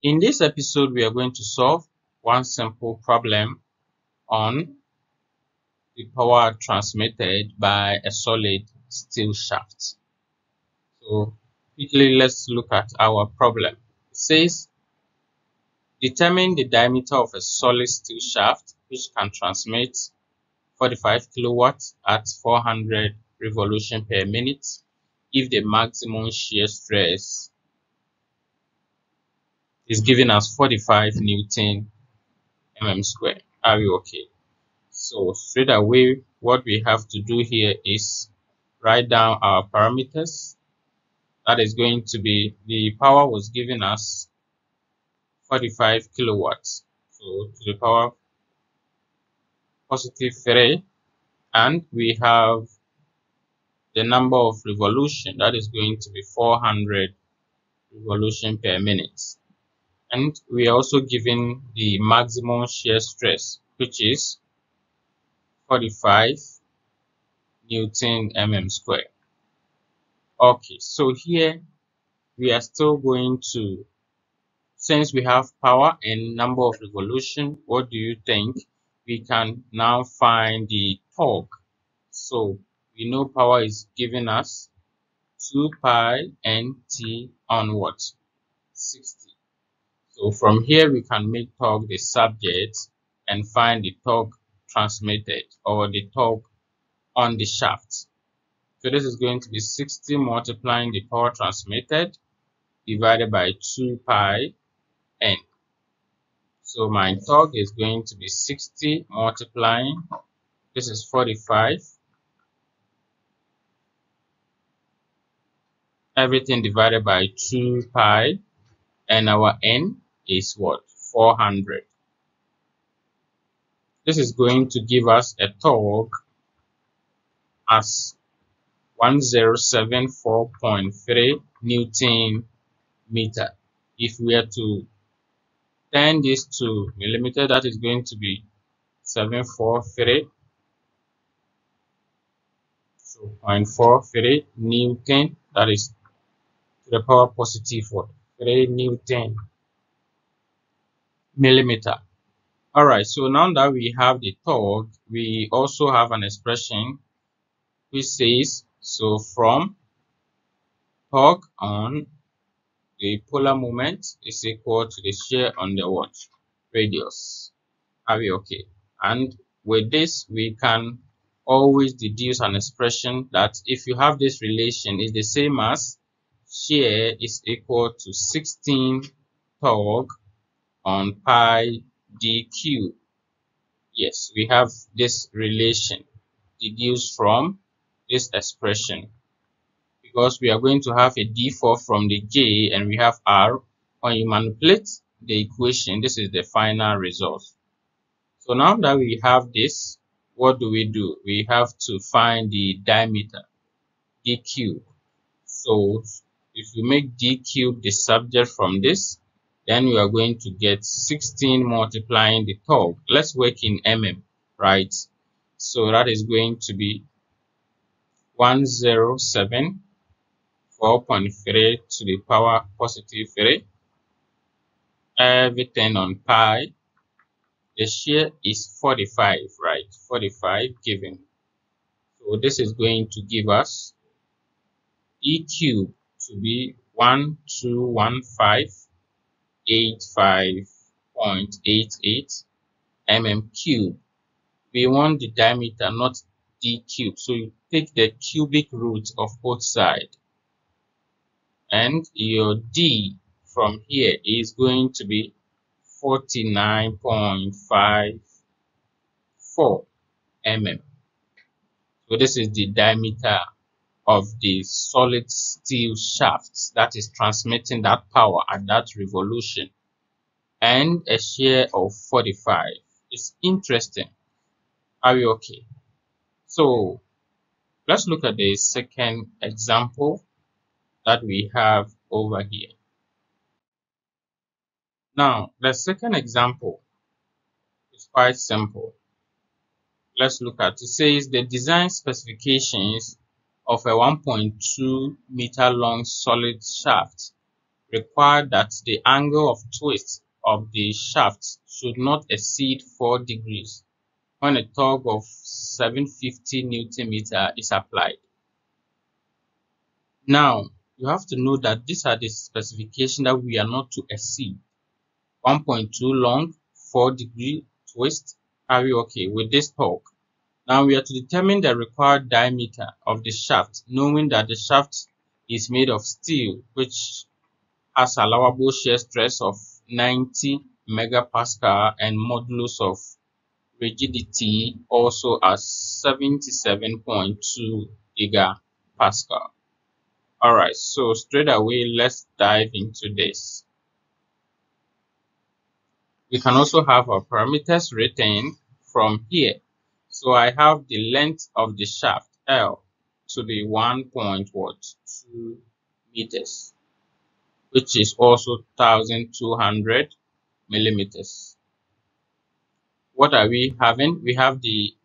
In this episode, we are going to solve one simple problem on the power transmitted by a solid steel shaft. So quickly, let's look at our problem. It says, determine the diameter of a solid steel shaft which can transmit 45 kilowatts at 400 revolution per minute if the maximum shear stress is giving us 45 Newton mm square. Are we okay? So straight away, what we have to do here is write down our parameters. That is going to be the power was given us 45 kilowatts. So to the power positive 3 and we have the number of revolution that is going to be 400 revolution per minute and we are also given the maximum shear stress which is 45 newton mm square. Okay so here we are still going to since we have power and number of revolution what do you think we can now find the torque? So we know power is giving us 2 pi nt on what 60 so from here we can make torque the subject and find the torque transmitted or the torque on the shaft. So this is going to be 60 multiplying the power transmitted divided by 2 pi n. So my torque is going to be 60 multiplying, this is 45. Everything divided by 2 pi and our n is what? 400. This is going to give us a torque as 1074.3 Newton meter. If we are to turn this to millimeter, that is going to be 743. So 0.43 Newton, that is to the power positive 3 Newton millimeter. Alright, so now that we have the torque, we also have an expression which says, so from torque on the polar moment is equal to the shear on the what? Radius. Are we okay? And with this, we can always deduce an expression that if you have this relation is the same as shear is equal to 16 torque on pi dq. Yes, we have this relation deduced from this expression because we are going to have a d4 from the j and we have r. When you manipulate the equation, this is the final result. So now that we have this, what do we do? We have to find the diameter, dq. So if we make d the subject from this, then we are going to get 16 multiplying the torque. Let's work in mm, right? So that is going to be 107 4.3 to the power positive 3 everything on pi the shear is 45 right 45 given so this is going to give us e cube to be 1215 85.88 mm cube. We want the diameter, not d cube. So you take the cubic root of both sides. And your d from here is going to be 49.54 mm. So this is the diameter of the solid steel shafts that is transmitting that power at that revolution and a shear of 45 it's interesting. Are we okay? So let's look at the second example that we have over here. Now the second example is quite simple. Let's look at it says the design specifications of a 1.2 meter long solid shaft require that the angle of twist of the shaft should not exceed 4 degrees when a torque of 750 Newton meter is applied. Now, you have to know that these are the specifications that we are not to exceed. 1.2 long, 4 degree twist. Are we okay with this torque? Now we are to determine the required diameter of the shaft, knowing that the shaft is made of steel, which has allowable shear stress of 90 megapascal and modulus of rigidity also as 77.2 gigapascal. Alright, so straight away, let's dive into this. We can also have our parameters written from here. So I have the length of the shaft L to be 1.2 meters, which is also 1200 millimeters. What are we having? We have the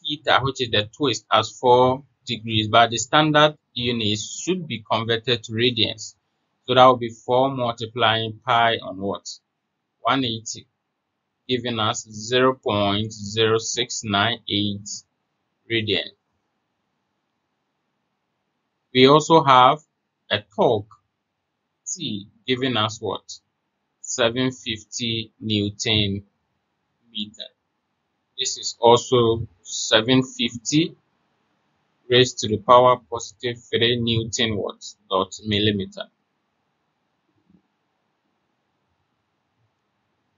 theta, which is the twist, as 4 degrees, but the standard units should be converted to radians. So that will be 4 multiplying pi on what? 180, giving us 0 0.0698 radian. We also have a torque T giving us what? 750 Newton meter. This is also 750 raised to the power positive 3 Newton watts dot millimeter.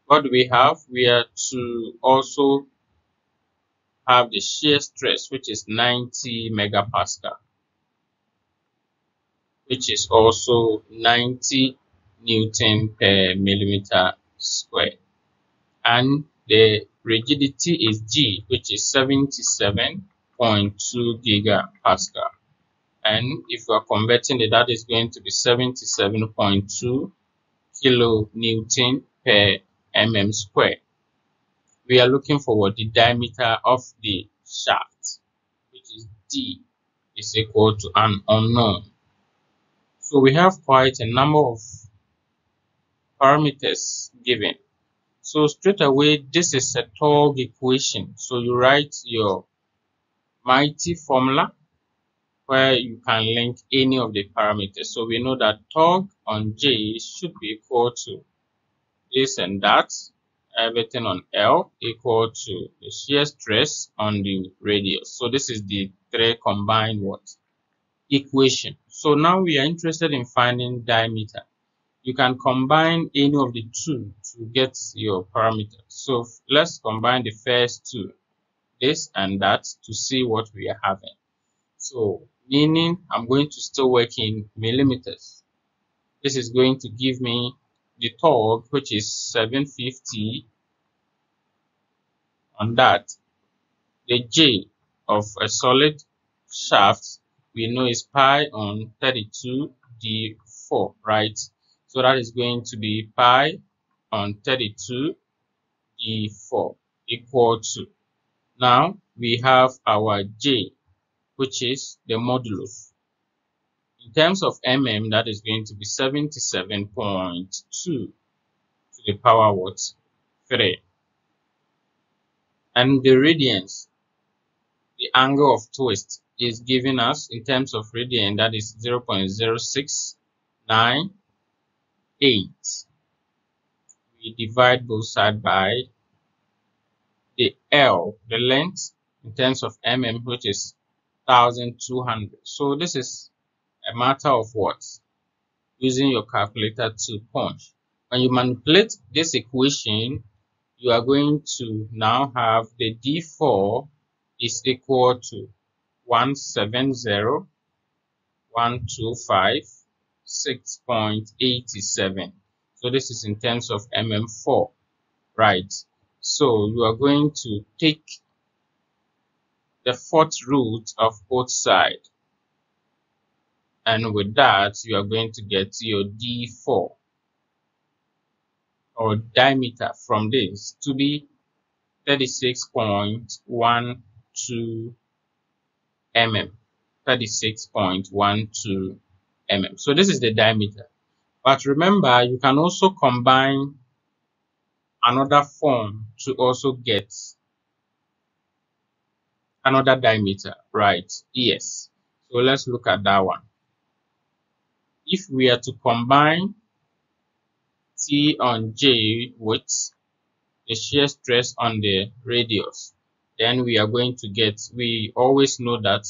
What we have? We are to also have the shear stress, which is 90 megapascal, which is also 90 Newton per millimeter square. And the rigidity is G, which is 77 0.2 gigapascal. And if we are converting it, that is going to be 77.2 kilonewton per mm square. We are looking for what the diameter of the shaft, which is D is equal to an unknown. So we have quite a number of parameters given. So straight away, this is a torque equation. So you write your mighty formula where you can link any of the parameters. So we know that torque on J should be equal to this and that, everything on L equal to the shear stress on the radius. So this is the three combined what? Equation. So now we are interested in finding diameter. You can combine any of the two to get your parameter. So let's combine the first two this and that to see what we are having. So meaning I'm going to still work in millimeters. This is going to give me the torque which is 750 on that. The J of a solid shaft we know is pi on 32 d4 right so that is going to be pi on 32 d4 equal to now we have our J, which is the modulus. In terms of mm, that is going to be 77.2 to the power what? 3. And the radians, the angle of twist is giving us in terms of radian that is 0.0698. We divide both side by the L, the length in terms of mm, which is 1200. So this is a matter of what? Using your calculator to punch. When you manipulate this equation, you are going to now have the D4 is equal to 170, 125, 6.87. So this is in terms of mm4, right? So you are going to take the fourth root of both sides. And with that, you are going to get your D4 or diameter from this to be 36.12 mm. 36.12 mm. So this is the diameter. But remember, you can also combine another form to also get another diameter, right? Yes. So let's look at that one. If we are to combine T on J with the shear stress on the radius, then we are going to get, we always know that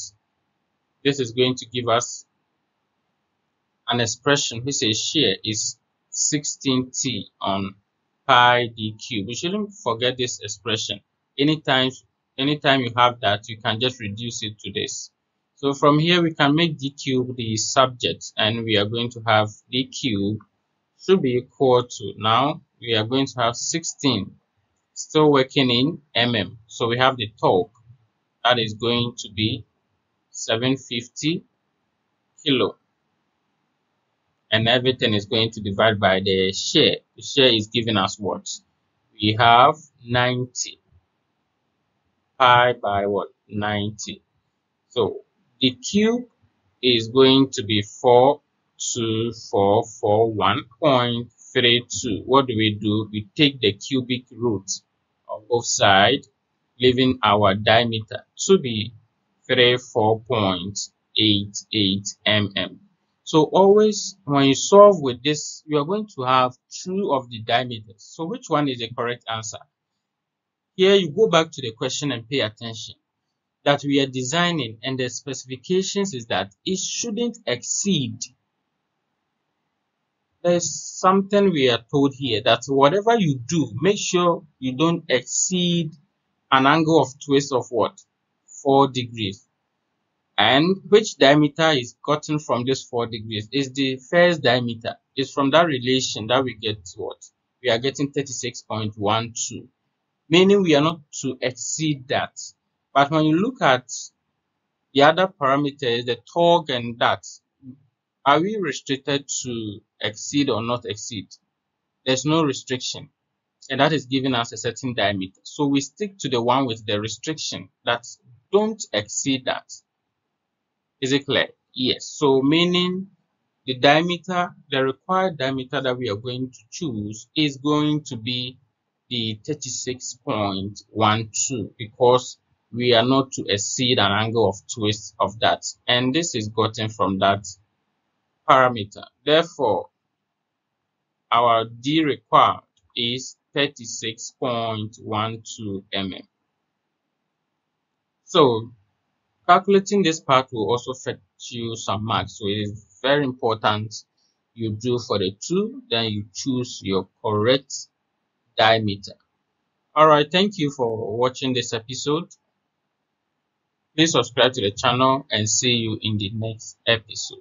this is going to give us an expression which says shear is 16T on pi d cube. We shouldn't forget this expression. Anytime, anytime you have that, you can just reduce it to this. So from here, we can make d cube the subject and we are going to have d cube should be equal to, now we are going to have 16 still working in mm. So we have the torque that is going to be 750 kilo and everything is going to divide by the share. The share is giving us what? We have 90 pi by what? 90. So the cube is going to be 42441.32. What do we do? We take the cubic root of both sides, leaving our diameter to be 34.88 mm. So always when you solve with this, you are going to have two of the diameters. So which one is the correct answer? Here you go back to the question and pay attention that we are designing and the specifications is that it shouldn't exceed there's something we are told here that whatever you do make sure you don't exceed an angle of twist of what? 4 degrees. And which diameter is gotten from this 4 degrees? Is the first diameter. Is from that relation that we get to what? We are getting 36.12 meaning we are not to exceed that but when you look at the other parameters the torque and that are we restricted to exceed or not exceed there's no restriction and that is giving us a certain diameter so we stick to the one with the restriction that don't exceed that is it clear? Yes. So meaning the diameter, the required diameter that we are going to choose is going to be the 36.12 because we are not to exceed an angle of twist of that. And this is gotten from that parameter. Therefore, our D required is 36.12 mm. So calculating this part will also fetch you some marks so it is very important you do for the two then you choose your correct diameter all right thank you for watching this episode please subscribe to the channel and see you in the next episode